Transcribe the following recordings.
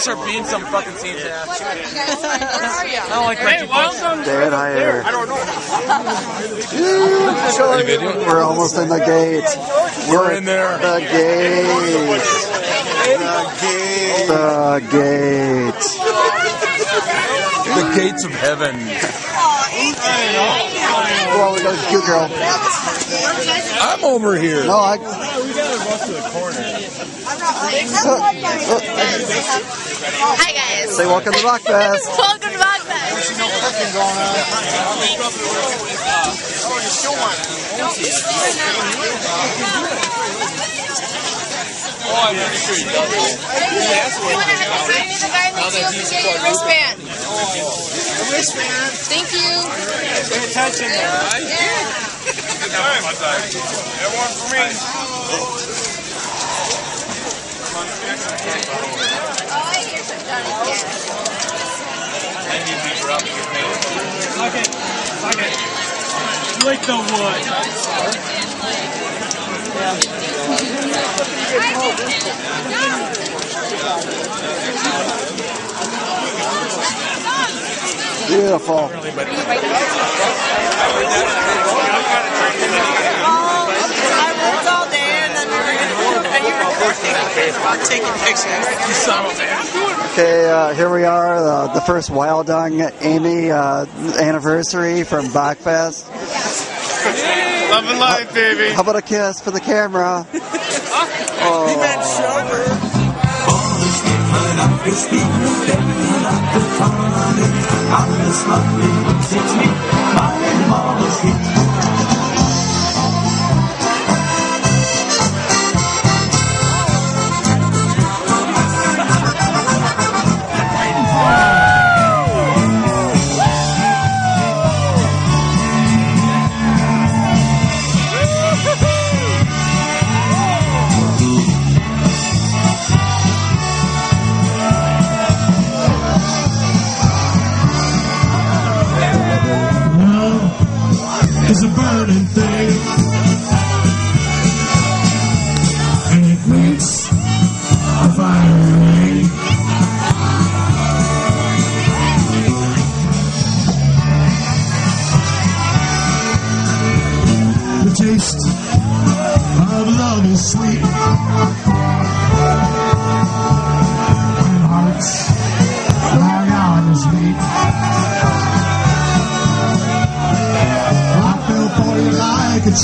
2010. These are being some fucking scenes. Yeah. Where are you? I don't like Hey, Reggie Wild Bush. Guns Dead right there. higher. I don't know. We're almost in the gate. We're in there. The gate. The gate. The gates of heaven. Well, we got a cute girl. I'm over here. No, I. Hi guys. Say welcome to Bockfest. Welcome to Bockfest. Oh, the guy next to you can get your wristband. Thank you. Pay attention there, right? Good time, I thought. Everyone for me. Oh, I hear some Johnny Cash. Lick the wood. Beautiful. I worked all day and then we were gonna and you were taking pictures. You son of a bitch. Okay, uh, here we are, the, the first Wild Dung Amy uh, anniversary from Bockfest. Love and life, baby. How about a kiss for the camera? is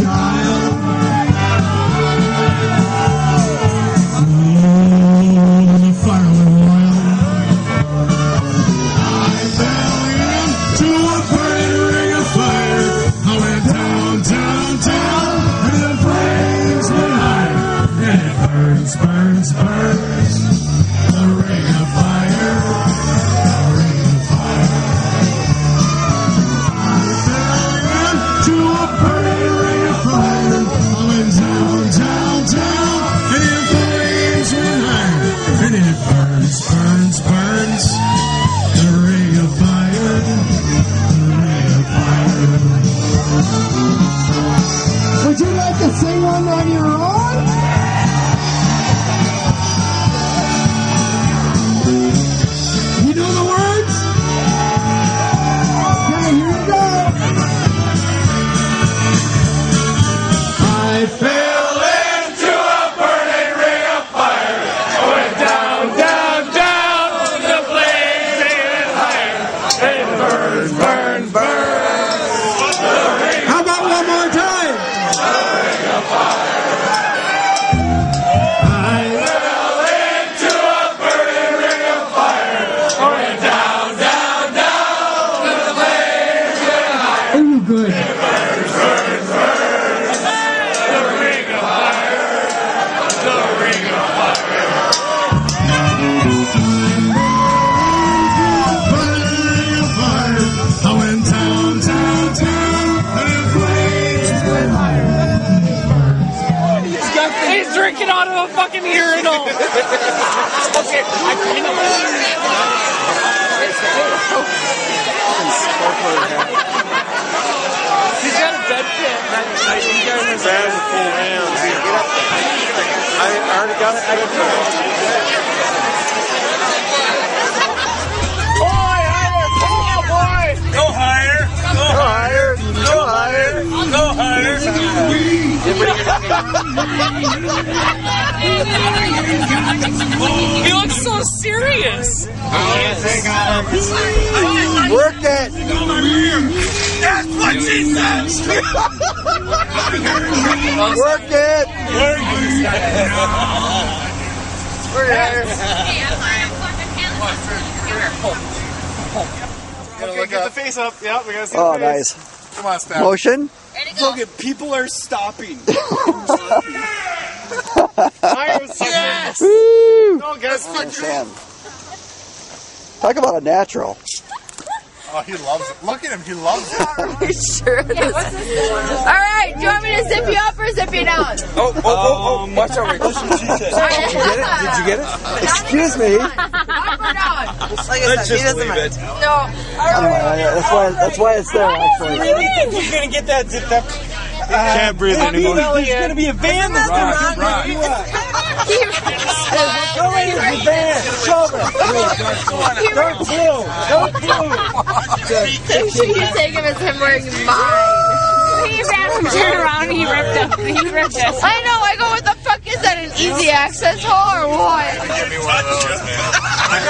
like Burn, drinking out of a fucking urinal. okay, I kind of. He's got a bed pit. I, I think I was Bad with full hands. I already got it. Higher. He looks so serious. Work it. That's what she said. Work it. Okay, get the face up. Yeah, we gotta see Oh, the face. nice. Come on, Steph. Motion. Look at people are stopping. yes. Woo. No, guys, Oh, Sam. Talk about a natural. Oh, he loves it. Look at him. He loves it. sure. All right, do you want me to zip you up or zip you down? Oh, oh, oh, oh. Um, watch out, Rachel. Did you Get it? Did you get it? Excuse me. Up or down? Like I said, he doesn't mind. No. Uh, that's why. That's why it's there. Actually. He's gonna get that zipped up. Can't breathe anymore. There's gonna be a van that's gonna Right, right. Go right into the van. Shoulder. Don't blue. Don't blue. Make sure you take him as him wearing mine. He ran him, turned around, he ripped them. He ripped us. I know, I go, what the fuck is that, an easy access hole or what? Give me one of those, man.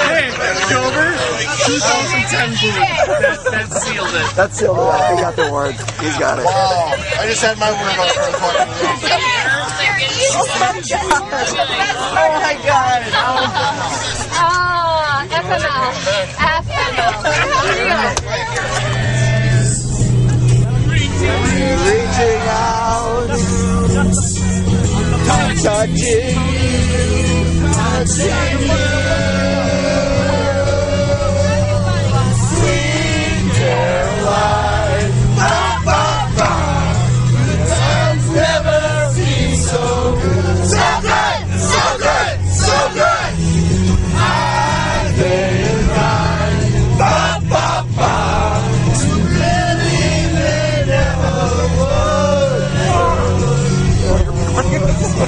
Hey, Silver. 2010 boot. That, that sealed it. That sealed it up. He got the word. He's got it. Wow. I just had my word on for the fucking Oh my god. Oh, FML. FML.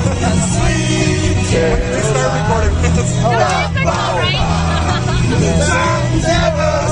Sweet Caroline, ba, ba, ba. Times never seem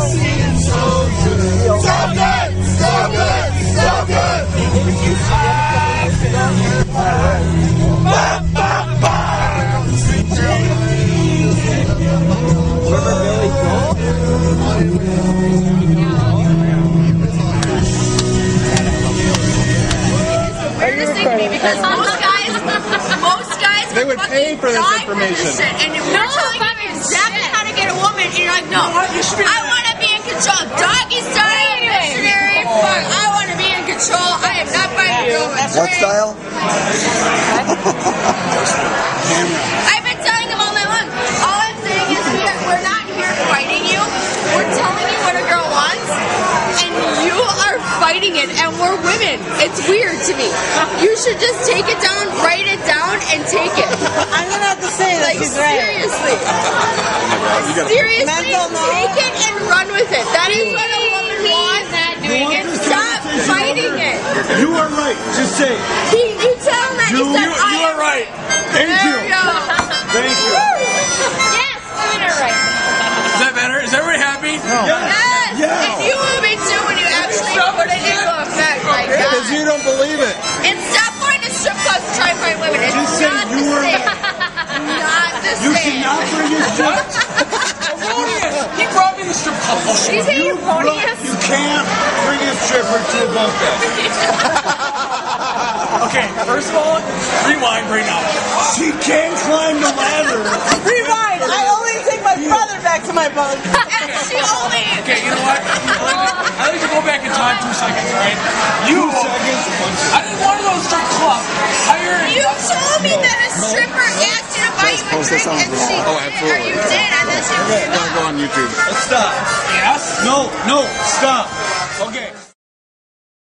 They would pay for this information. And if you're telling me exactly how to get a woman, and you're like, no, I want to be in control. Doggy style, missionary, fuck, I want to be in control. I am not buying a girl with What trains. style? I've been telling him all night long. All I'm saying is we are, we're not here fighting you. We're telling you what a girl wants, and you are fighting it, and we're women. It's weird to me. You should just take it down, write it down, and take it. I'm gonna have to say that Like he's right. seriously, seriously, Mental take it and run with it. That is what a woman wants. not doing it. Stop fighting it. You are right. Just say, He, you tell him that. You- you, said, you- you are right. Thank There you. go. Thank you. Yes, women are right. Is that better? Is everybody happy? Yes, Yeah. and you will be too when you actually put it into effect. Like Because you that. Don't believe it. And stop going to strip clubs to try and find women. It's Just say not the you were- same. Not the You same. cannot bring your shit. He brought me to strip club. Did you say euphonious? You can't bring a stripper to a bunk bed. Okay, first of all, rewind right now. She can't climb the ladder. Rewind. I only take my brother back to my bunk. And she only. Okay, you know what? Stripper asked you to buy you a Post drink, and she. wall. Oh, absolutely. you did, and then she was Go on YouTube. Stop. Yes? No, no, stop. Okay.